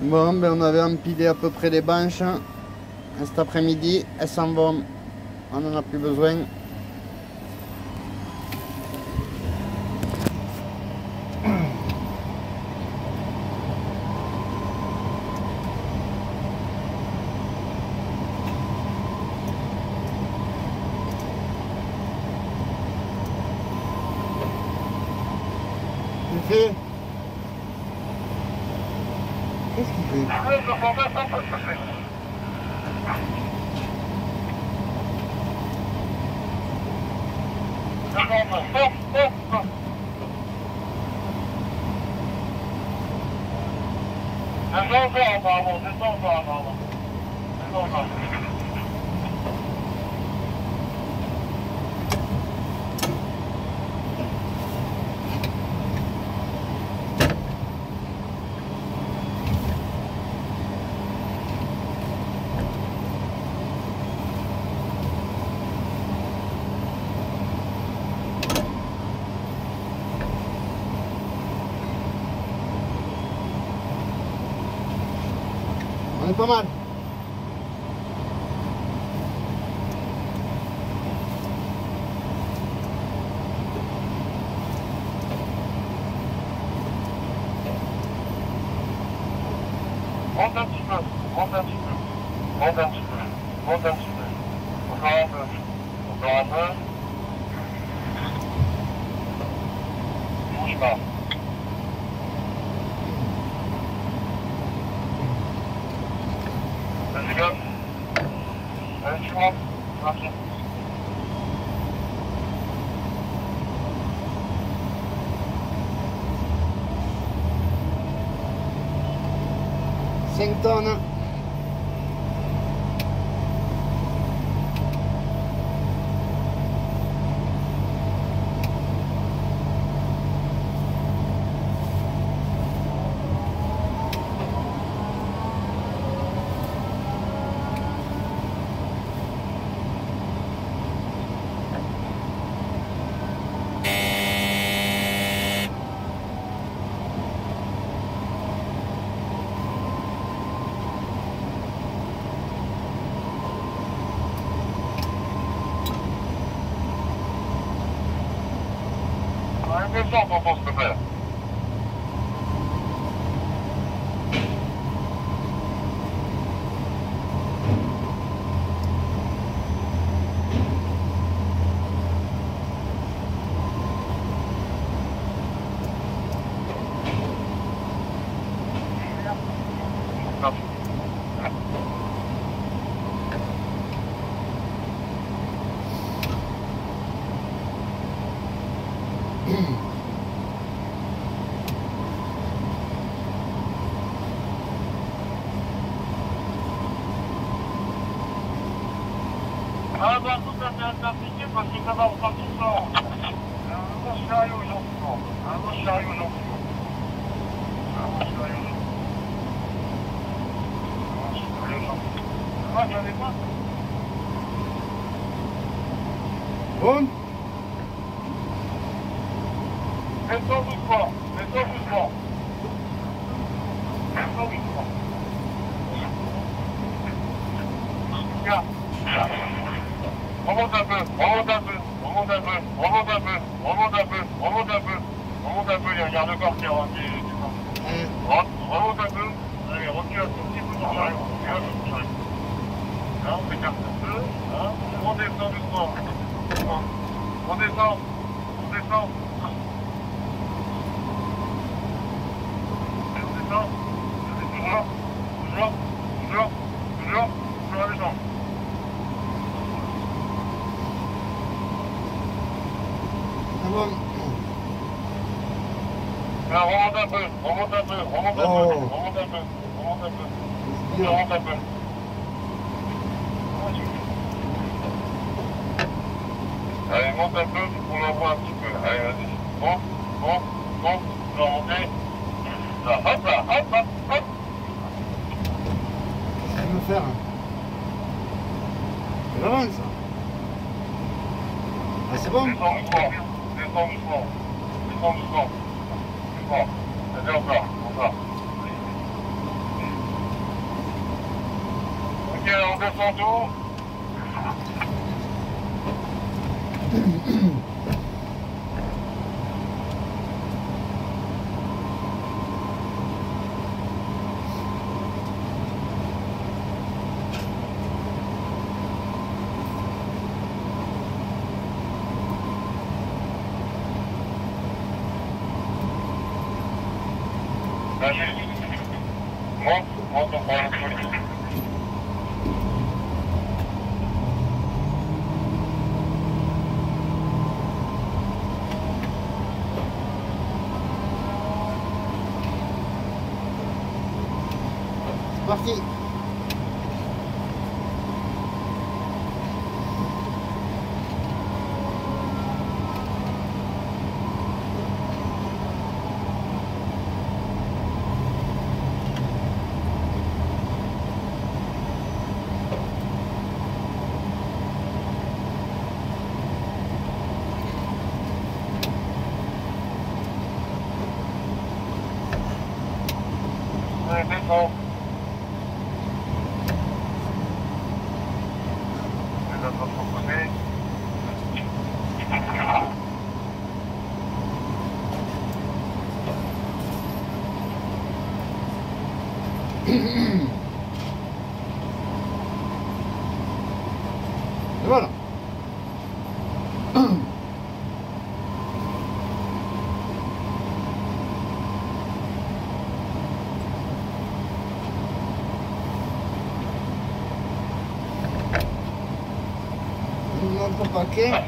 Bon, ben on avait empilé à peu près les banches. Cet après-midi, elles s'en vont. On n'en a plus besoin. Tu fais Qu'est-ce qu'il fait On est pas mal. Monte un petit peu, monte un petit peu, monte un petit peu, monte un petit peu. Encore un peu, encore un peu. Bouge pas. Vas-y, go. Allez, tu montes. Tranquille. Cinq tonnes. Un peu fort, tonton, s'il te plaît. Merci. Ah bah tout à fait appliqué parce que ça va repartir sans. Un gros chariot gentiment. Un gros chariot gentiment. Un gros chariot gentiment. Un gros chariot gentiment. Ça va, j'en ai pas doucement. Descends doucement. Descends doucement. Tiens. Remonte un peu, remonte un peu, remonte un peu, remonte un peu, remonte un peu, remonte un peu, remonte un peu, il y a un garde-corps qui est qui est- qui est- euh, Re- Remonte un peu, allez, recule un tout petit peu ton chariot, recule un peu ton chariot. Là, on s'écarte un peu, hein, on descend doucement. On descend, on descend. Et on descend, on descend toujours, toujours, toujours, toujours, toujours à bon. Là, remonte un peu, remonte un peu, hommes forts. Des. Des Allez, on part. On part. Ok, on descend tout. C'est parti. qué?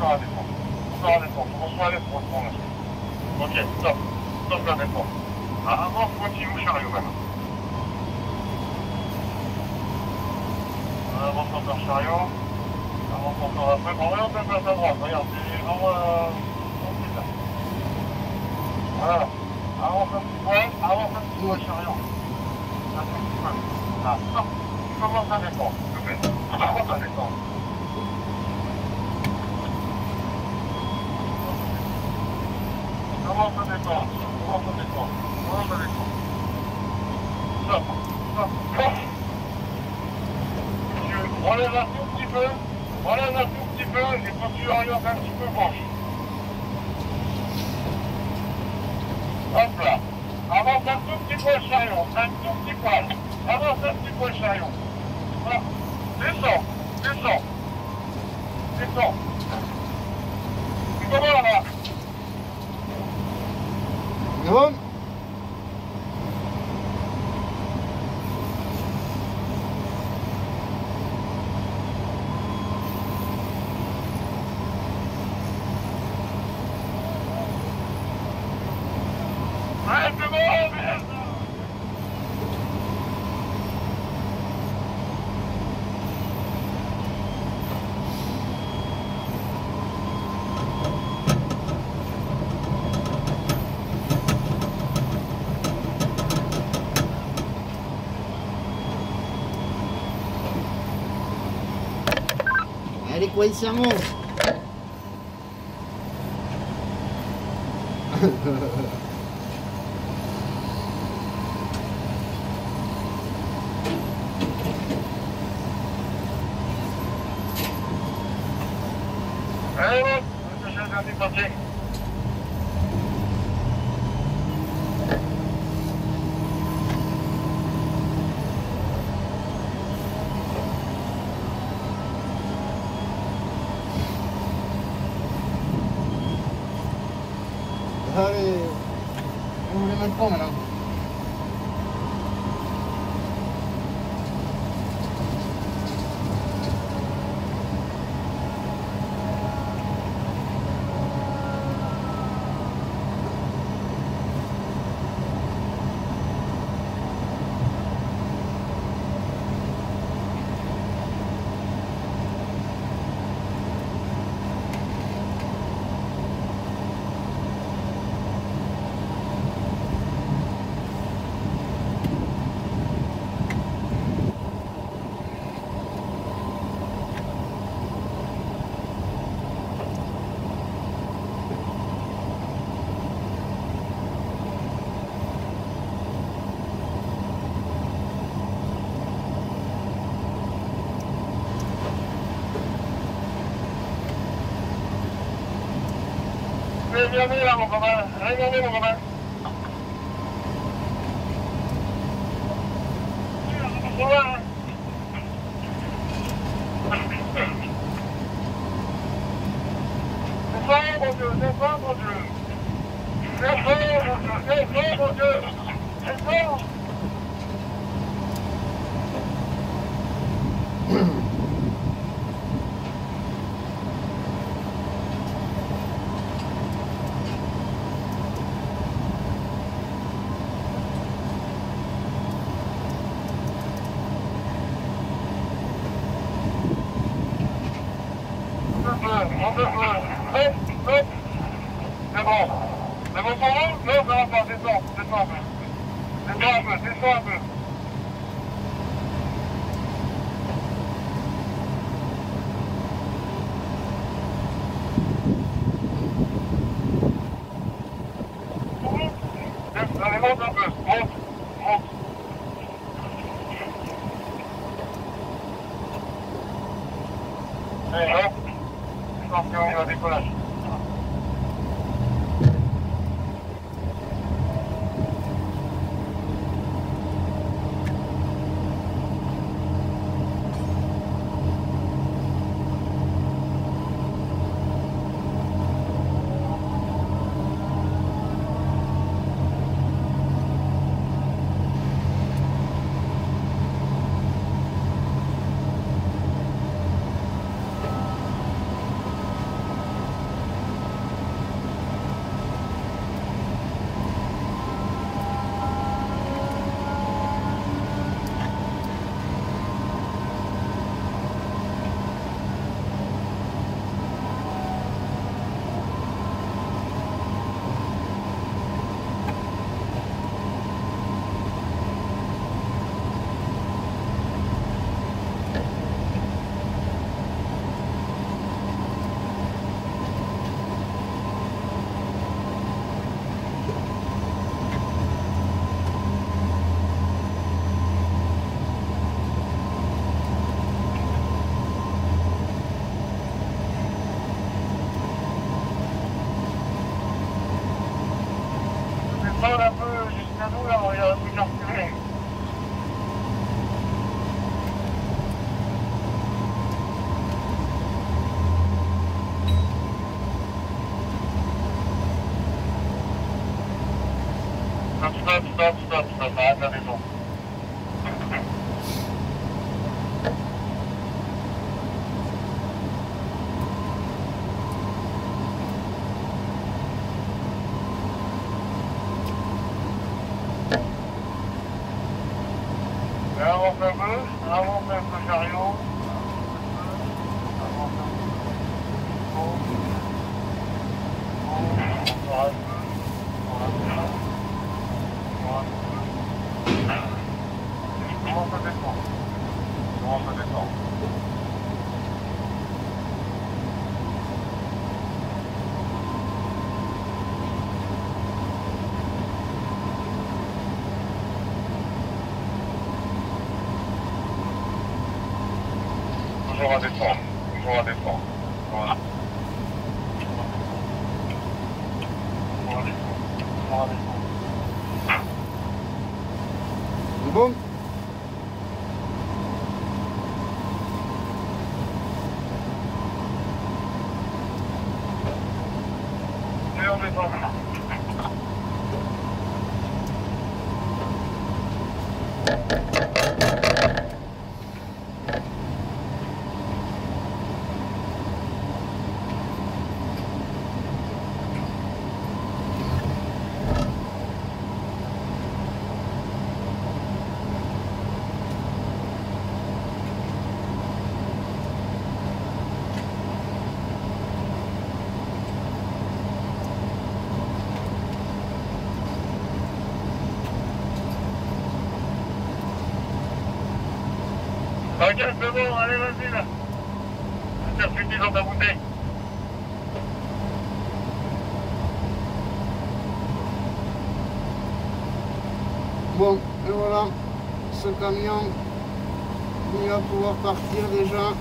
Encore à descendre. Encore à descendre. L'air pour reprendre la suite. Ok, stop. Stop la descente. Ah, avance, continue, chariot maintenant. On avance encore chariot. Avance encore un peu. On regarde peu à droite. Regarde, c'est vraiment euh, là. Voilà. Avance un petit peu. Avance un petit peu le chariot. Un tout petit peu. Là, stop. Commence à descendre. s'il te plaît. Commence à descendre. descend. Comment ça descend Comment ça descend Stop. Stop. Stop. Tu relèves un tout petit peu. Relève un tout petit peu quand tu orientes un petit peu gauche. Hop là. Avance un tout petit peu chariot. Un tout petit poil. Avance un petit peu chariot. Descends. Descends. Descends. C'est comment là-bas C'est 我一想哦呵呵呵 Regardez là, mon copain. Regardez, mon copain. Voilà. Descends, mon Dieu, descends, mon Dieu. Descends, mon Dieu, descends, mon Dieu. Descends. On peut, on peut, hop, hop. C'est bon. C'est bon pour vous Non, ça va pas, descends, là, on va plus reculer. Stop, stop, stop, stop, stop, arrête la maison. Et avance un peu, avance un peu chariot. Avance un peu. Bon. Bon, encore un peu. Encore un peu. Encore un peu. Je commence à descendre. Je commence à descendre. Toujours à descendre. Toujours à descendre. Voilà. Toujours à descendre. Toujours à descendre. C'est bon? Bon, allez, vas-y là. Dans ta bouteille. Bon, et voilà, ce camion, il va pouvoir partir déjà.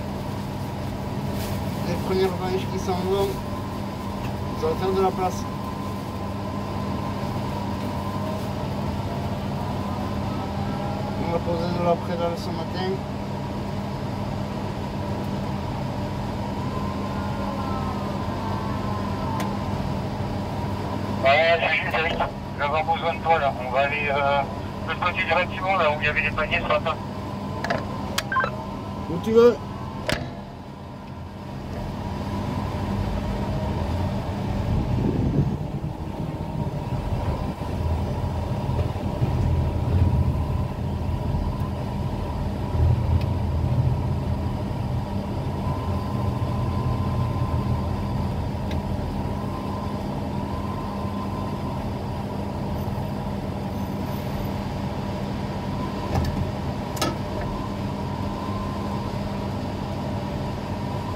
Les premières vanches qui s'en vont, ça va faire de la place. On va poser de la prédale ce matin. Eric. Je vais avoir besoin de toi là. On va aller euh, de côté directement là où il y avait les paniers ce matin. Où tu veux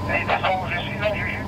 Et ils sont où je suis là, Juju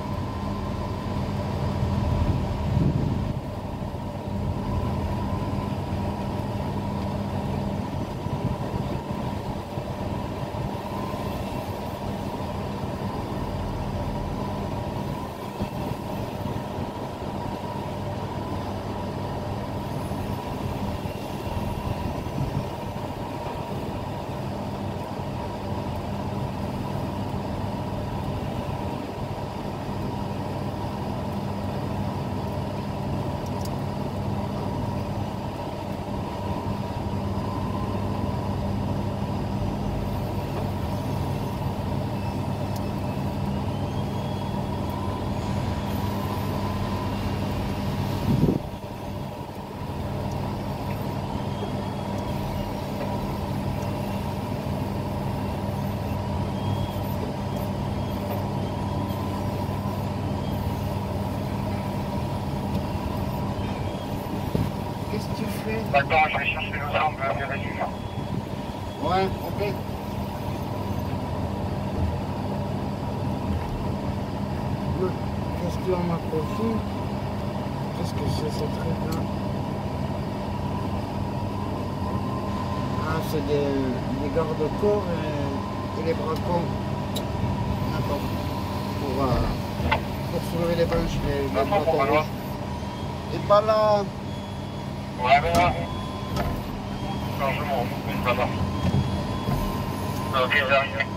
Qu'est-ce que tu fais Attends, je vais chercher le sang de Juju. Ouais, ok. Qu'est-ce qu'il y a en approché Qu'est-ce que c'est ce truc-là? Ah, c'est des, des garde-corps et, et les bracons. D'accord. Pour, euh, pour soulever les branches, les, les rouges. Et pas là Ouais, ben là. Chargement, oui, ça marche. Ok, j'arrive. Et voilà. Allez, à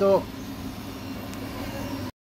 momento